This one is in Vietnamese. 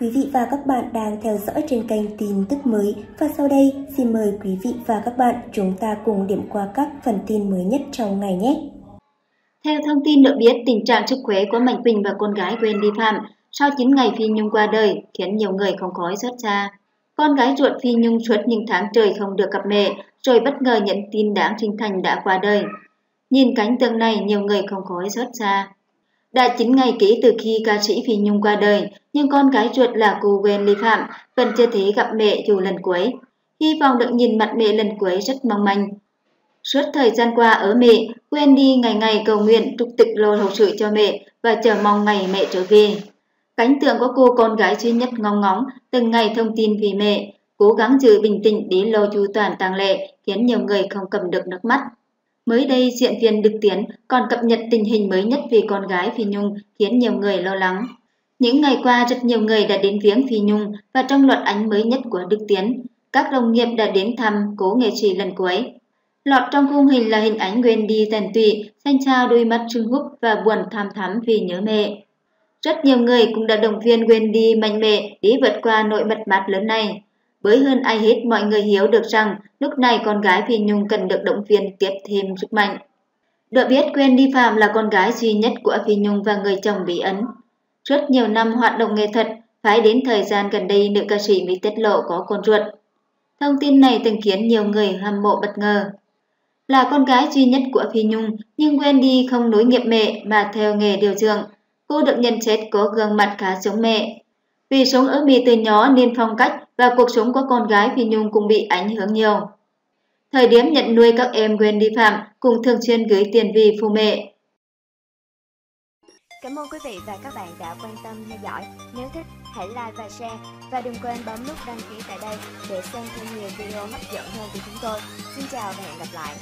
Quý vị và các bạn đang theo dõi trên kênh tin tức mới và sau đây xin mời quý vị và các bạn chúng ta cùng điểm qua các phần tin mới nhất trong ngày nhé. Theo thông tin được biết, tình trạng sức khỏe của Mạnh Quỳnh và con gái Wendy Phạm sau 9 ngày Phi Nhung qua đời khiến nhiều người không khỏi xót xa. Con gái ruột Phi Nhung suốt những tháng trời không được gặp mẹ, rồi bất ngờ nhận tin đáng sinh thành đã qua đời. Nhìn cảnh tượng này, nhiều người không khỏi xót xa. Đã 9 ngày kể từ khi ca sĩ Phi Nhung qua đời, nhưng con gái ruột là cô Gwen Lê Phạm vẫn chưa thể gặp mẹ dù lần cuối. Hy vọng được nhìn mặt mẹ lần cuối rất mong manh. Suốt thời gian qua ở mẹ, Wendy ngày ngày cầu nguyện trục tịch lô hậu sự cho mẹ và chờ mong ngày mẹ trở về. cánh tượng của cô con gái duy nhất ngóng ngóng, từng ngày thông tin về mẹ, cố gắng giữ bình tĩnh để lo chu toàn tang lệ khiến nhiều người không cầm được nước mắt. Mới đây, diễn viên Đức Tiến còn cập nhật tình hình mới nhất về con gái Phi Nhung khiến nhiều người lo lắng. Những ngày qua, rất nhiều người đã đến viếng Phi Nhung và trong loạt ánh mới nhất của Đức Tiến, các đồng nghiệp đã đến thăm cố nghệ sĩ lần cuối. Lọt trong khung hình là hình ảnh Wendy tàn tụy, xanh xao đôi mắt sưng húp và buồn tham thắm vì nhớ mẹ. Rất nhiều người cũng đã động viên Wendy mạnh mẽ để vượt qua nỗi mất mát lớn này. Bởi hơn ai hết mọi người hiểu được rằng lúc này con gái Phi Nhung cần được động viên tiếp thêm sức mạnh. Được biết Wendy Phạm là con gái duy nhất của Phi Nhung và người chồng bí ấn. Rất nhiều năm hoạt động nghệ thuật, phải đến thời gian gần đây nữ ca sĩ mới tiết lộ có con ruột. Thông tin này từng khiến nhiều người hâm mộ bất ngờ. Là con gái duy nhất của Phi Nhung, nhưng Wendy không nối nghiệp mẹ mà theo nghề điều dưỡng. Cô được nhận xét có gương mặt khá giống mẹ. Vì sống ở Mỹ từ nhỏ nên phong cách và cuộc sống của con gái Phi Nhung cũng bị ảnh hưởng nhiều. Thời điểm nhận nuôi các em Wendy Phạm cũng thường xuyên gửi tiền vì phụ mẹ. Cảm ơn quý vị và các bạn đã quan tâm theo dõi. Nếu thích, hãy like và share. Và đừng quên bấm nút đăng ký tại đây để xem thêm nhiều video hấp dẫn hơn của chúng tôi. Xin chào và hẹn gặp lại.